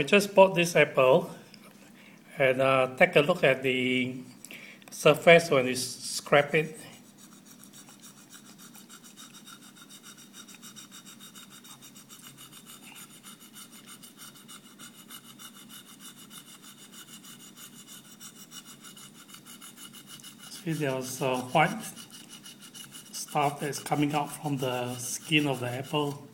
we just bought this apple and uh, take a look at the surface when you scrape it. See there's a white stuff that's coming out from the skin of the apple.